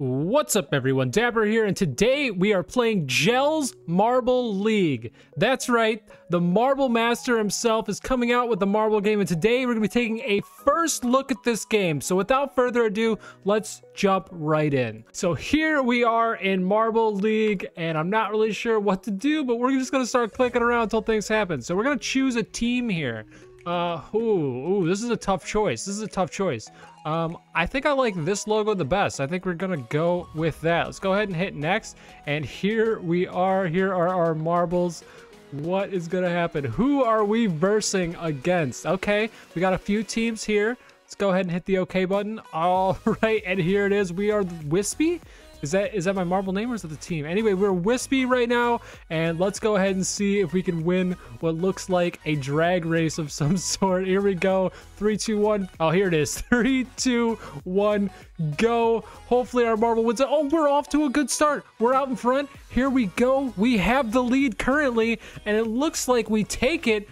What's up everyone, Dapper here, and today we are playing Jelle's Marble League. That's right, the Marble Master himself is coming out with the Marble game, and today we're going to be taking a first look at this game. So without further ado, let's jump right in. So here we are in Marble League, and I'm not really sure what to do, but we're just going to start clicking around until things happen. So we're going to choose a team here. Uh, ooh, ooh, this is a tough choice. This is a tough choice. Um, I think I like this logo the best. I think we're gonna go with that. Let's go ahead and hit next. And here we are. Here are our marbles. What is gonna happen? Who are we versing against? Okay, we got a few teams here. Let's go ahead and hit the OK button. All right, and here it is. We are Wispy. Is that is that my marble name or is that the team? Anyway, we're Wispy right now, and let's go ahead and see if we can win what looks like a drag race of some sort. Here we go. Three, two, one. Oh, here it is. Three, two, one, go. Hopefully our marble wins it. Oh, we're off to a good start. We're out in front. Here we go. We have the lead currently, and it looks like we take it.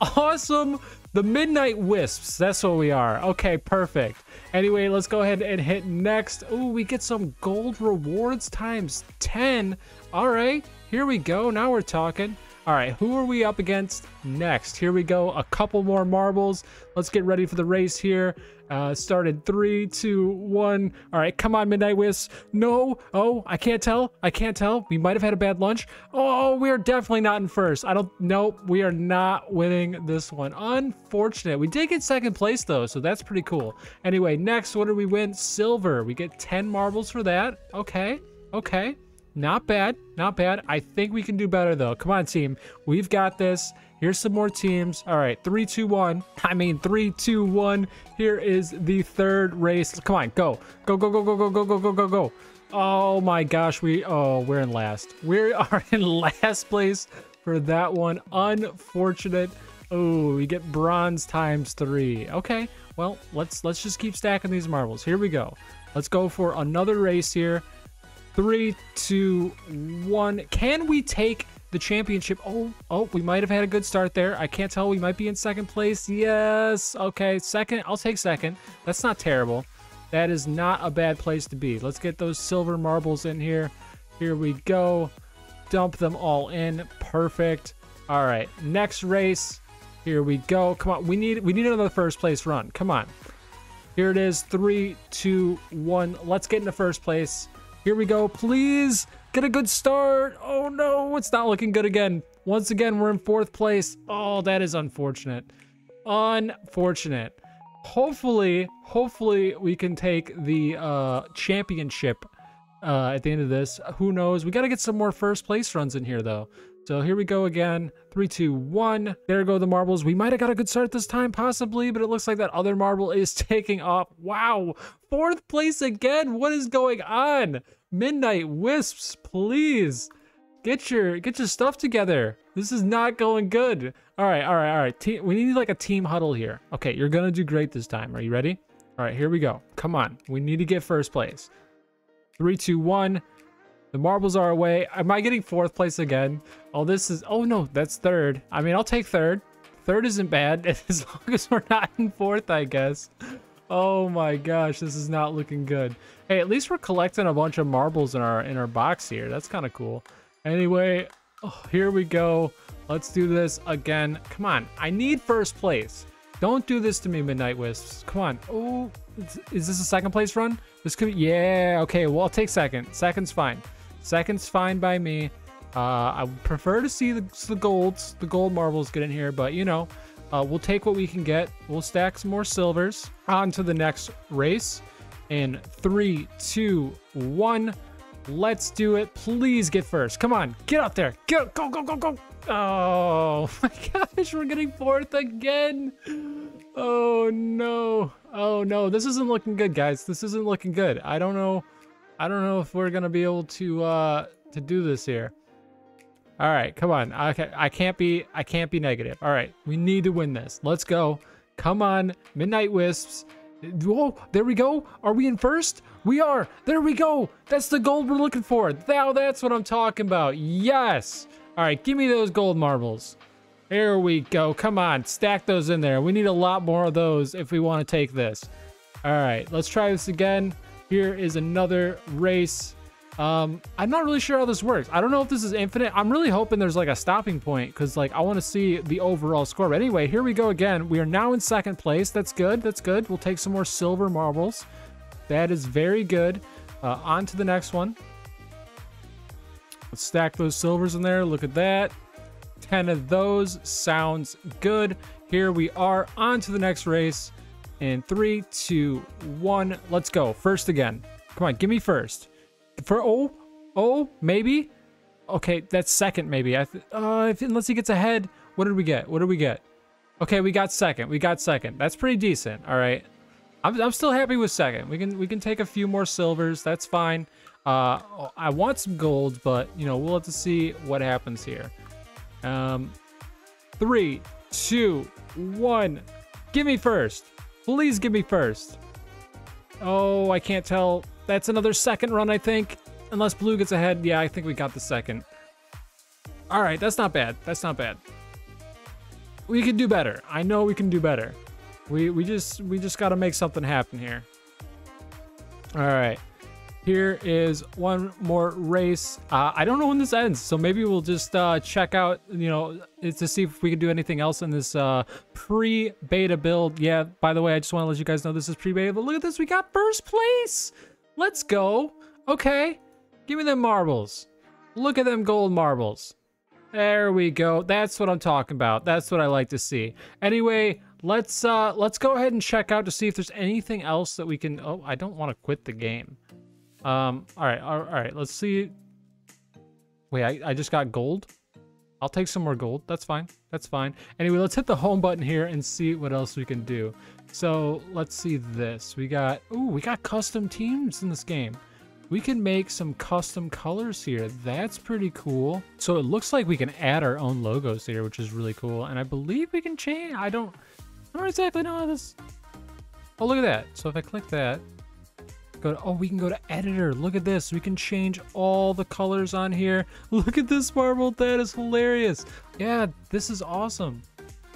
Awesome. The Midnight Wisps. That's what we are. Okay, perfect. Anyway, let's go ahead and hit next. Oh, we get some gold rewards times 10. All right, here we go. Now we're talking. All right, who are we up against next? Here we go. A couple more marbles. Let's get ready for the race here. Uh, started three, two, one. All right, come on, Midnight Wisp. No. Oh, I can't tell. I can't tell. We might have had a bad lunch. Oh, we are definitely not in first. I don't. Nope. We are not winning this one. Unfortunate. We did get second place though, so that's pretty cool. Anyway, next, what do we win? Silver. We get 10 marbles for that. Okay. Okay. Not bad. Not bad. I think we can do better, though. Come on, team. We've got this. Here's some more teams. All right, three, two, one. I mean, three, two, one. Here is the third race. Come on, go. Go, go, go, go, go, go, go, go, go, go. Oh my gosh, we, oh, we're in last. We are in last place for that one. Unfortunate. Oh, we get bronze times three. Okay, well, let's let's just keep stacking these marbles. Here we go. Let's go for another race here. Three, two, one. Can we take the championship? Oh, oh, we might have had a good start there. I can't tell. We might be in second place. Yes. Okay, second. I'll take second. That's not terrible. That is not a bad place to be. Let's get those silver marbles in here. Here we go. Dump them all in. Perfect. All right, next race. Here we go. Come on, we need we need another first place run. Come on. Here it is. Three, two, one. Let's get into first place. Here we go. Please get a good start. Oh no, it's not looking good again. Once again, we're in fourth place. Oh, that is unfortunate. Unfortunate. Hopefully, hopefully we can take the uh, championship uh, at the end of this. Who knows? We got to get some more first place runs in here though. So here we go again. Three, two, one. There go the marbles. We might have got a good start this time, possibly, but it looks like that other marble is taking off. Wow. Fourth place again. What is going on? Midnight Wisps, please. Get your get your stuff together. This is not going good. All right, all right, all right. Team, we need like a team huddle here. Okay, you're gonna do great this time. Are you ready? All right, here we go. Come on. We need to get first place. Three, two, one. The marbles are away. Am I getting fourth place again? Oh, this is... Oh, no. That's third. I mean, I'll take third. Third isn't bad. As long as we're not in fourth, I guess. Oh, my gosh. This is not looking good. Hey, at least we're collecting a bunch of marbles in our in our box here. That's kind of cool. Anyway, oh, here we go. Let's do this again. Come on. I need first place. Don't do this to me, Midnight Wisps. Come on. Oh, is this a second place run? This could be... Yeah, okay. Well, I'll take second. Second's fine. Second's fine by me. Uh, I prefer to see the, the golds, the gold marbles get in here, but you know, uh, we'll take what we can get. We'll stack some more silvers. On to the next race. In three, two, one. Let's do it. Please get first. Come on, get out there. Go, go, go, go, go. Oh my gosh, we're getting fourth again. Oh no. Oh no, this isn't looking good, guys. This isn't looking good. I don't know. I don't know if we're gonna be able to uh to do this here. All right, come on. Okay, I can't be I can't be negative. All right, we need to win this. Let's go. Come on, Midnight Wisps. Whoa, there we go. Are we in first? We are. There we go. That's the gold we're looking for. Now that's what I'm talking about. Yes. All right, give me those gold marbles. There we go. Come on, stack those in there. We need a lot more of those if we want to take this. All right, let's try this again. Here is another race. Um, I'm not really sure how this works. I don't know if this is infinite. I'm really hoping there's like a stopping point because like I want to see the overall score. But anyway, here we go again. We are now in second place. That's good. That's good. We'll take some more silver marbles. That is very good. Uh, on to the next one. Let's stack those silvers in there. Look at that. 10 of those. Sounds good. Here we are. On to the next race. In three, two, one. Let's go. First again. Come on, give me first. For oh, oh, maybe. Okay, that's second maybe. I uh, unless he gets ahead. What did we get? What did we get? Okay, we got second. We got second. That's pretty decent. All right. I'm, I'm still happy with second. We can we can take a few more silvers. That's fine. Uh, I want some golds, but you know we'll have to see what happens here. Um, three, two, one. Give me first. Please give me first. Oh, I can't tell. That's another second run, I think. Unless blue gets ahead. Yeah, I think we got the second. All right, that's not bad. That's not bad. We can do better. I know we can do better. We we just we just got to make something happen here. All right. Here is one more race. Uh, I don't know when this ends, so maybe we'll just uh, check out, you know, to see if we can do anything else in this uh, pre-beta build. Yeah, by the way, I just want to let you guys know this is pre-beta, but look at this. We got first place. Let's go. Okay. Give me them marbles. Look at them gold marbles. There we go. That's what I'm talking about. That's what I like to see. Anyway, let's uh let's go ahead and check out to see if there's anything else that we can oh i don't want to quit the game um all right all right let's see wait I, I just got gold i'll take some more gold that's fine that's fine anyway let's hit the home button here and see what else we can do so let's see this we got oh we got custom teams in this game we can make some custom colors here. That's pretty cool. So it looks like we can add our own logos here, which is really cool. And I believe we can change. I don't, I don't exactly know how this... Oh, look at that. So if I click that, go to, oh, we can go to editor. Look at this. We can change all the colors on here. Look at this marble. That is hilarious. Yeah, this is awesome.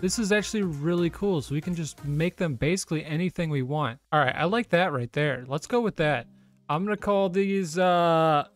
This is actually really cool. So we can just make them basically anything we want. All right, I like that right there. Let's go with that. I'm going to call these uh,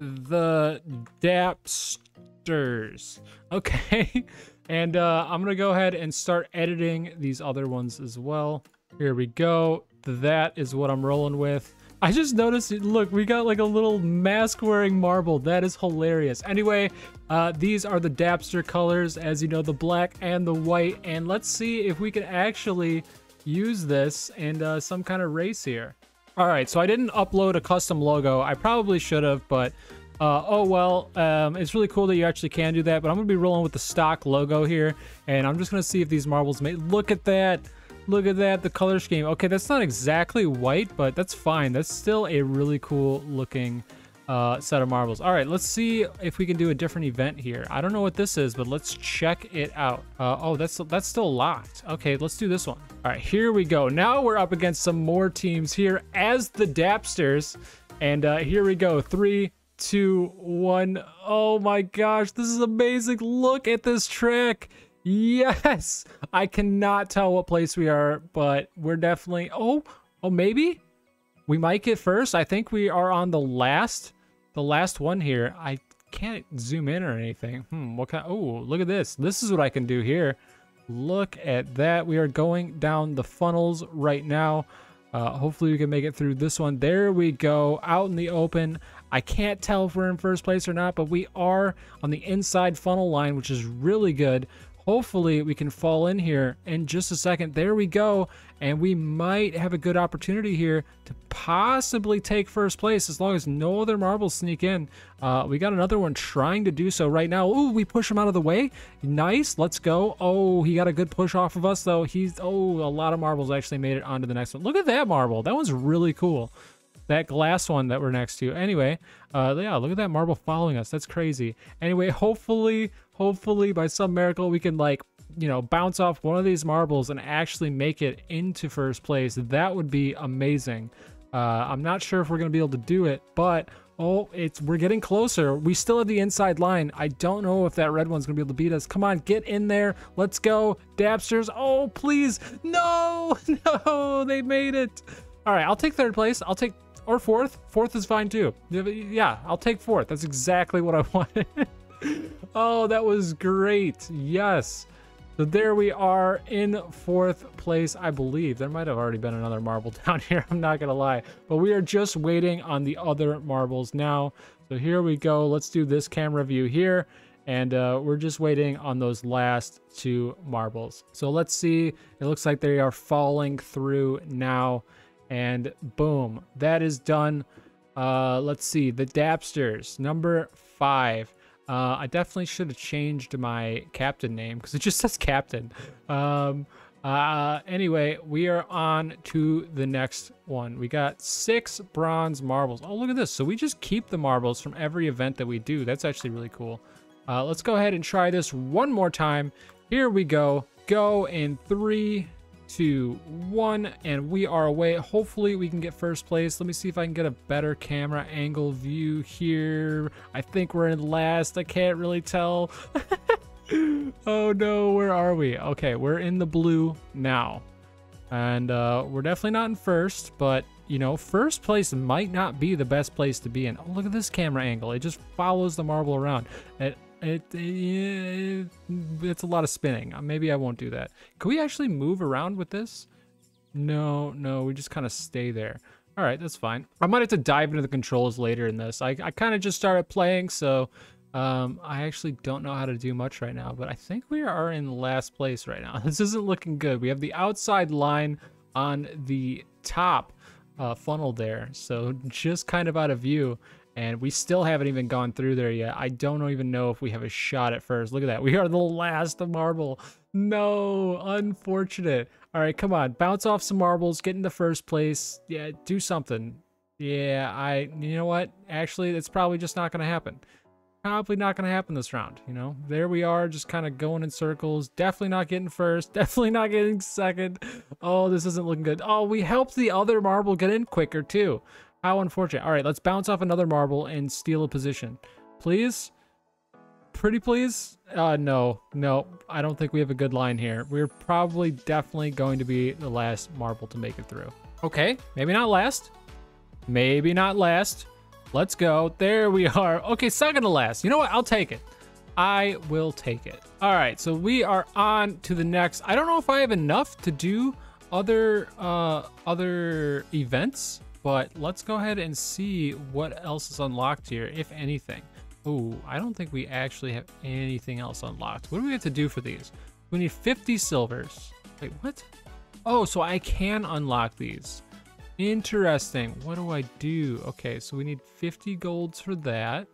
the Dapsters. Okay. And uh, I'm going to go ahead and start editing these other ones as well. Here we go. That is what I'm rolling with. I just noticed, look, we got like a little mask wearing marble. That is hilarious. Anyway, uh, these are the Dapster colors, as you know, the black and the white. And let's see if we can actually use this in uh, some kind of race here. All right, so I didn't upload a custom logo. I probably should have, but uh, oh well, um, it's really cool that you actually can do that, but I'm going to be rolling with the stock logo here, and I'm just going to see if these marbles may- Look at that! Look at that, the color scheme. Okay, that's not exactly white, but that's fine. That's still a really cool looking uh, set of marbles. All right, let's see if we can do a different event here. I don't know what this is, but let's check it out. Uh, oh, that's that's still locked. Okay, let's do this one. All right, here we go. Now we're up against some more teams here as the Dapsters. And uh, here we go. Three, two, one. Oh my gosh, this is amazing. Look at this trick. Yes! I cannot tell what place we are, but we're definitely... Oh, oh, maybe? We might get first. I think we are on the last, the last one here. I can't zoom in or anything. Hmm, what kind... Oh, look at this. This is what I can do here. Look at that. We are going down the funnels right now. Uh, hopefully we can make it through this one. There we go, out in the open. I can't tell if we're in first place or not, but we are on the inside funnel line, which is really good. Hopefully we can fall in here in just a second. There we go. And we might have a good opportunity here to possibly take first place as long as no other marbles sneak in. Uh, we got another one trying to do so right now. Ooh, we push him out of the way. Nice. Let's go. Oh, he got a good push off of us though. He's, oh, a lot of marbles actually made it onto the next one. Look at that marble. That one's really cool that glass one that we're next to. Anyway, uh, yeah, look at that marble following us. That's crazy. Anyway, hopefully, hopefully by some miracle we can like you know, bounce off one of these marbles and actually make it into first place, that would be amazing. Uh, I'm not sure if we're going to be able to do it, but oh, it's we're getting closer. We still have the inside line. I don't know if that red one's going to be able to beat us. Come on, get in there. Let's go. Dapsters. Oh, please. No, no, they made it. All right, I'll take third place. I'll take or fourth. Fourth is fine too. Yeah, I'll take fourth. That's exactly what I wanted. oh, that was great. Yes. So there we are in fourth place, I believe. There might have already been another marble down here, I'm not going to lie. But we are just waiting on the other marbles now. So here we go. Let's do this camera view here. And uh, we're just waiting on those last two marbles. So let's see. It looks like they are falling through now. And boom, that is done. Uh, let's see. The Dapsters, number five. Uh, I definitely should have changed my captain name because it just says captain. Um, uh, anyway, we are on to the next one. We got six bronze marbles. Oh, look at this. So we just keep the marbles from every event that we do. That's actually really cool. Uh, let's go ahead and try this one more time. Here we go. Go in three, two, one, and we are away. Hopefully we can get first place. Let me see if I can get a better camera angle view here. I think we're in last. I can't really tell. oh no, where are we? Okay, we're in the blue now. And uh, we're definitely not in first, but you know, first place might not be the best place to be in. Oh, look at this camera angle. It just follows the marble around. It it, it, it's a lot of spinning. Uh, maybe I won't do that. Can we actually move around with this? No, no, we just kind of stay there. All right, that's fine. I might have to dive into the controls later in this. I, I kind of just started playing, so um, I actually don't know how to do much right now, but I think we are in last place right now. This isn't looking good. We have the outside line on the top uh, funnel there, so just kind of out of view and we still haven't even gone through there yet. I don't even know if we have a shot at first. Look at that. We are the last of marble. No, unfortunate. All right, come on. Bounce off some marbles, get in the first place. Yeah, do something. Yeah, I, you know what? Actually, it's probably just not going to happen. Probably not going to happen this round, you know? There we are, just kind of going in circles. Definitely not getting first. Definitely not getting second. Oh, this isn't looking good. Oh, we helped the other marble get in quicker, too. How unfortunate. All right, let's bounce off another marble and steal a position. Please? Pretty please? Uh, no. No, I don't think we have a good line here. We're probably definitely going to be the last marble to make it through. Okay, maybe not last. Maybe not last. Let's go. There we are. Okay, second to last. You know what? I'll take it. I will take it. All right, so we are on to the next. I don't know if I have enough to do other uh other events but let's go ahead and see what else is unlocked here, if anything. Oh, I don't think we actually have anything else unlocked. What do we have to do for these? We need 50 silvers. Wait, what? Oh, so I can unlock these. Interesting. What do I do? Okay, so we need 50 golds for that.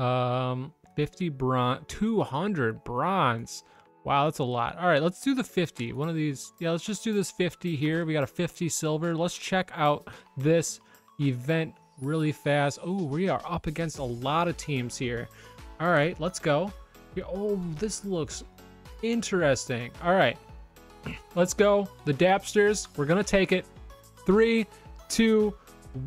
Um, 50 bronze, 200 bronze. Wow, that's a lot. All right, let's do the 50. One of these. Yeah, let's just do this 50 here. We got a 50 silver. Let's check out this event really fast. Oh, we are up against a lot of teams here. All right, let's go. Oh, this looks interesting. All right, let's go. The Dapsters, we're going to take it. Three, two,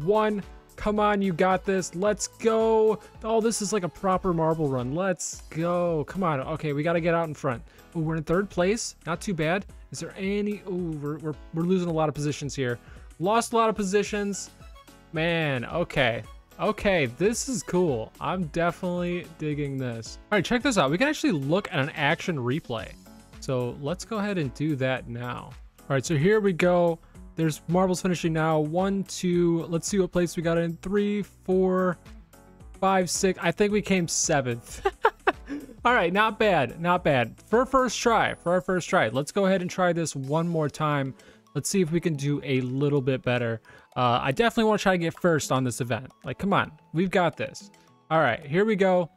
one. Come on, you got this. Let's go. Oh, this is like a proper marble run. Let's go. Come on. Okay, we got to get out in front. Oh, we're in third place. Not too bad. Is there any... Oh, we're, we're, we're losing a lot of positions here. Lost a lot of positions. Man, okay. Okay, this is cool. I'm definitely digging this. All right, check this out. We can actually look at an action replay. So let's go ahead and do that now. All right, so here we go. There's marbles finishing now. One, two, let's see what place we got in. Three, four, five, six. I think we came seventh. All right, not bad, not bad. For our first try, for our first try. Let's go ahead and try this one more time. Let's see if we can do a little bit better. Uh, I definitely want to try to get first on this event. Like, come on, we've got this. All right, here we go.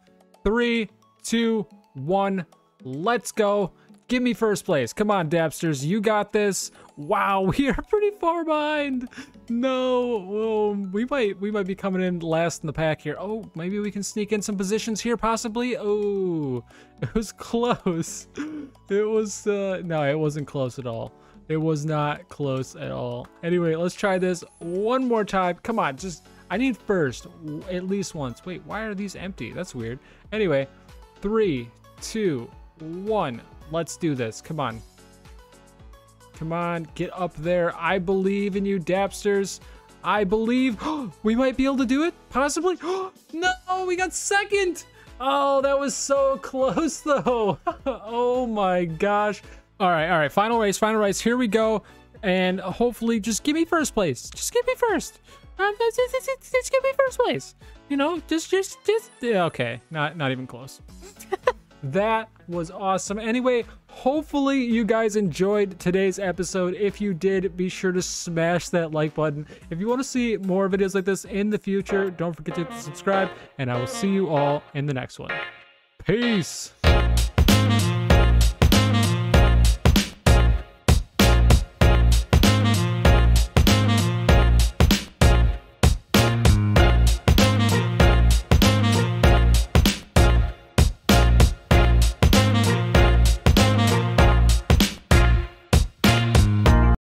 Three, two, one, let's go. Give me first place. Come on, Dapsters. You got this. Wow, we are pretty far behind. No, um, we might we might be coming in last in the pack here. Oh, maybe we can sneak in some positions here, possibly. Oh, it was close. It was uh, no, it wasn't close at all. It was not close at all. Anyway, let's try this one more time. Come on, just I need first at least once. Wait, why are these empty? That's weird. Anyway, three, two, one. Let's do this. Come on. Come on, get up there. I believe in you, Dapsters. I believe we might be able to do it, possibly. no, we got second. Oh, that was so close though. oh my gosh. All right, all right, final race, final race. Here we go. And hopefully just give me first place. Just give me first. Um, just, just, just, just give me first place. You know, just, just, just, okay. Not, not even close. That was awesome. Anyway, hopefully you guys enjoyed today's episode. If you did, be sure to smash that like button. If you want to see more videos like this in the future, don't forget to subscribe, and I will see you all in the next one. Peace!